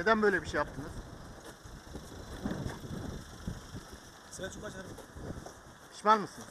Neden böyle bir şey yaptınız? Selçuk açar. Pişman mısınız?